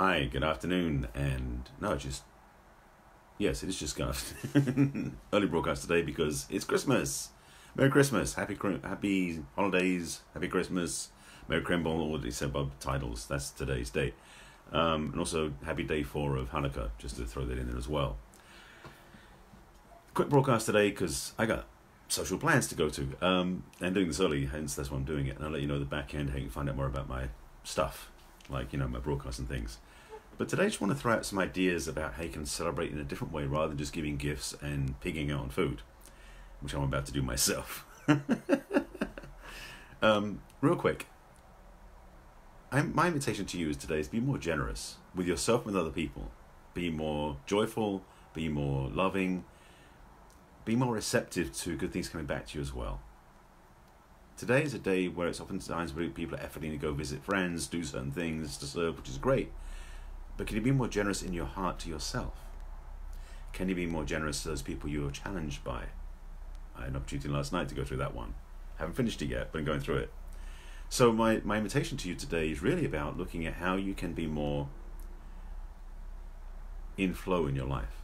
Hi, good afternoon, and no, just yes, it is just good afternoon. Early broadcast today because it's Christmas. Merry Christmas, happy happy holidays, happy Christmas, Merry Cremble, all the said above titles. That's today's date, um, and also happy day four of Hanukkah. Just to throw that in there as well. Quick broadcast today because I got social plans to go to, um, and doing this early, hence that's why I'm doing it. And I'll let you know the back end how you can find out more about my stuff, like you know my broadcasts and things. But today I just want to throw out some ideas about how you can celebrate in a different way rather than just giving gifts and pigging out on food, which I'm about to do myself. um, real quick, I'm, my invitation to you is today is be more generous with yourself and with other people. Be more joyful, be more loving, be more receptive to good things coming back to you as well. Today is a day where it's oftentimes where people are efforting to go visit friends, do certain things to serve, which is great. But can you be more generous in your heart to yourself? Can you be more generous to those people you are challenged by? I had an opportunity last night to go through that one. I haven't finished it yet, but I'm going through it. So my, my invitation to you today is really about looking at how you can be more in flow in your life.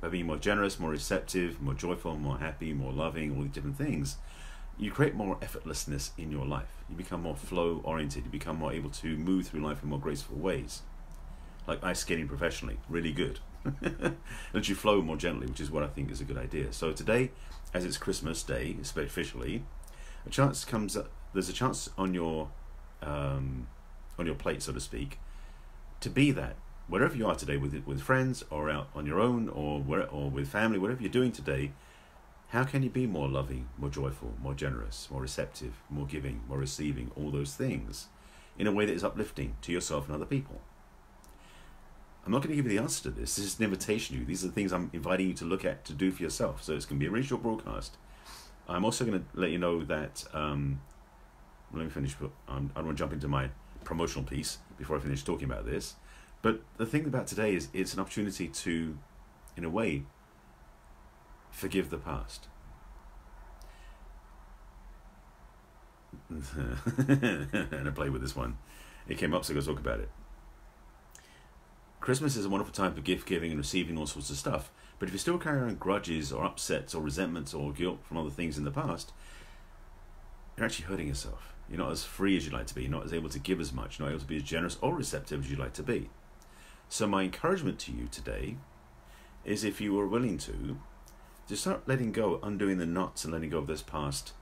By being more generous, more receptive, more joyful, more happy, more loving, all these different things, you create more effortlessness in your life. You become more flow oriented. You become more able to move through life in more graceful ways like ice skating professionally, really good. Let you flow more gently, which is what I think is a good idea. So today, as it's Christmas Day, officially, a chance comes. Up, there's a chance on your um, on your plate, so to speak, to be that wherever you are today, with with friends or out on your own or where, or with family, whatever you're doing today. How can you be more loving, more joyful, more generous, more receptive, more giving, more receiving, all those things in a way that is uplifting to yourself and other people? I'm not going to give you the answer to this. This is an invitation to you. These are the things I'm inviting you to look at to do for yourself. So it's going to be a short broadcast. I'm also going to let you know that. Um, let me finish. Um, I don't want to jump into my promotional piece before I finish talking about this. But the thing about today is it's an opportunity to, in a way, forgive the past. and I play with this one. It came up, so going to talk about it. Christmas is a wonderful time for gift giving and receiving all sorts of stuff. But if you're still carrying grudges or upsets or resentments or guilt from other things in the past, you're actually hurting yourself. You're not as free as you'd like to be. You're not as able to give as much. You're not able to be as generous or receptive as you'd like to be. So, my encouragement to you today is if you are willing to, to start letting go, undoing the knots and letting go of those past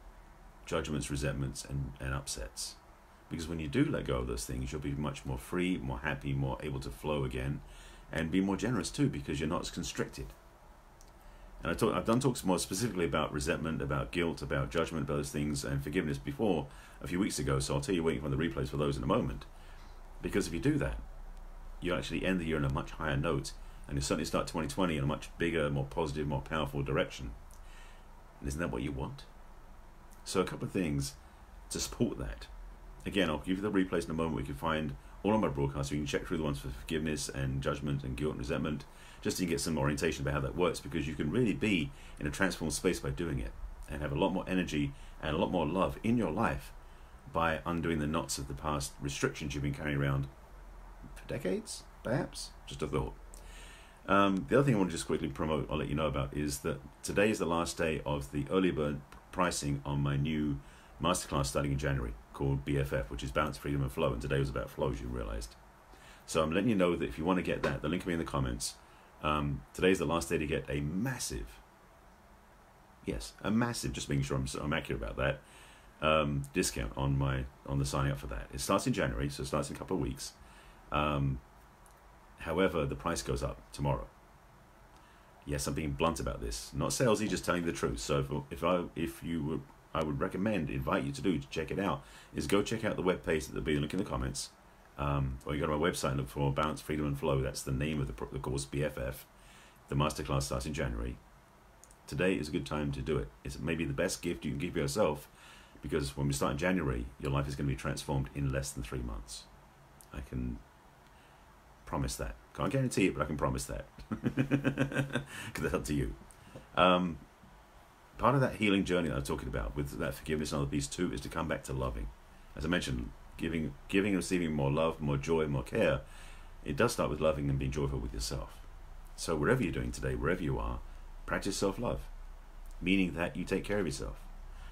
judgments, resentments, and, and upsets. Because when you do let go of those things, you'll be much more free, more happy, more able to flow again, and be more generous too, because you're not as constricted. And I talk, I've done talks more specifically about resentment, about guilt, about judgment, about those things, and forgiveness before a few weeks ago. So I'll tell you waiting for the replays for those in a moment. Because if you do that, you actually end the year on a much higher note, and you certainly start 2020 in a much bigger, more positive, more powerful direction. And isn't that what you want? So a couple of things to support that. Again, I'll give you the replays in a moment. We can find all of my broadcasts. You can check through the ones for forgiveness and judgment and guilt and resentment, just so to get some orientation about how that works. Because you can really be in a transformed space by doing it, and have a lot more energy and a lot more love in your life by undoing the knots of the past restrictions you've been carrying around for decades, perhaps. Just a thought. Um, the other thing I want to just quickly promote, I'll let you know about, is that today is the last day of the early bird pricing on my new masterclass starting in January called BFF, which is Balance, Freedom, and Flow. And today was about flow, as you realized. So I'm letting you know that if you want to get that, the link will be in the comments. Um, today's the last day to get a massive, yes, a massive, just making sure I'm, I'm accurate about that, um, discount on my on the signing up for that. It starts in January, so it starts in a couple of weeks. Um, however, the price goes up tomorrow. Yes, I'm being blunt about this. Not salesy, just telling the truth. So if, if I if you were I would recommend, invite you to do to check it out, is go check out the web page that there'll be a link in the comments. Um, or you go to my website and look for Balance, Freedom, and Flow. That's the name of the, the course, BFF. The masterclass starts in January. Today is a good time to do it. It's maybe the best gift you can give yourself because when we start in January, your life is going to be transformed in less than three months. I can promise that. Can't guarantee it, but I can promise that. Because that's up to you. Um, part of that healing journey that I'm talking about with that forgiveness and other piece too is to come back to loving. As I mentioned, giving, giving and receiving more love, more joy, more care it does start with loving and being joyful with yourself. So wherever you're doing today, wherever you are, practice self-love, meaning that you take care of yourself,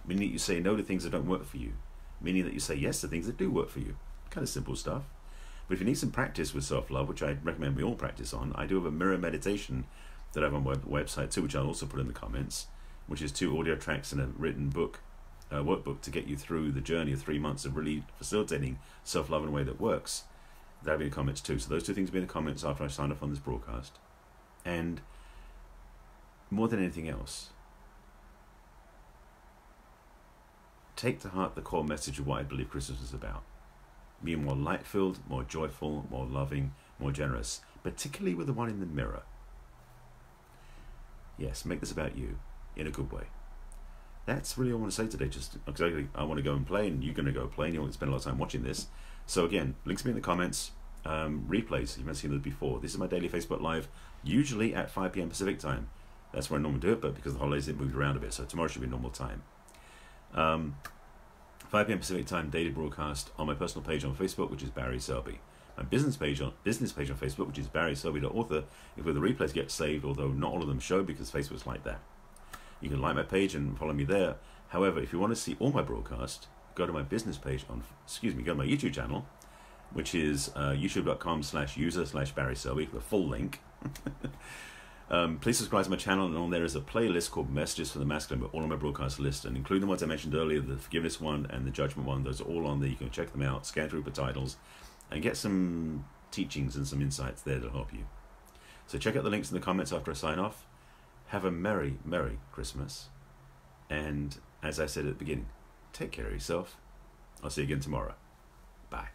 meaning that you say no to things that don't work for you, meaning that you say yes to things that do work for you. Kind of simple stuff. But if you need some practice with self-love, which I recommend we all practice on, I do have a mirror meditation that I have on my website too, which I'll also put in the comments, which is two audio tracks and a written book, uh, workbook to get you through the journey of three months of really facilitating self-love in a way that works. That'll be in the comments too. So those two things will be in the comments after I sign off on this broadcast. And more than anything else, take to heart the core message of what I believe Christmas is about. Be more light filled, more joyful, more loving, more generous, particularly with the one in the mirror. Yes, make this about you in a good way. That's really all I want to say today. Just exactly, I want to go and play, and you're going to go play, and you want to spend a lot of time watching this. So again, links be in the comments. Um, replays, you might have seen those before. This is my daily Facebook Live, usually at 5 p.m. Pacific time. That's where I normally do it, but because the holidays it moved around a bit, so tomorrow should be normal time. Um, 5 p.m. Pacific time daily broadcast on my personal page on Facebook, which is Barry Selby. My business page on business page on Facebook, which is Barry Selby author, if the replays get saved, although not all of them show because Facebook's like that. You can like my page and follow me there. However, if you want to see all my broadcasts, go to my business page on excuse me, go to my YouTube channel, which is uh, youtube.com slash user slash Barry Selby, the full link. Um, please subscribe to my channel, and on there is a playlist called Messages for the Masculine, but all on my broadcast list, and including the ones I mentioned earlier, the Forgiveness one and the Judgment one. Those are all on there. You can check them out, scan through the titles, and get some teachings and some insights there to help you. So check out the links in the comments after I sign off. Have a merry, merry Christmas. And as I said at the beginning, take care of yourself. I'll see you again tomorrow. Bye.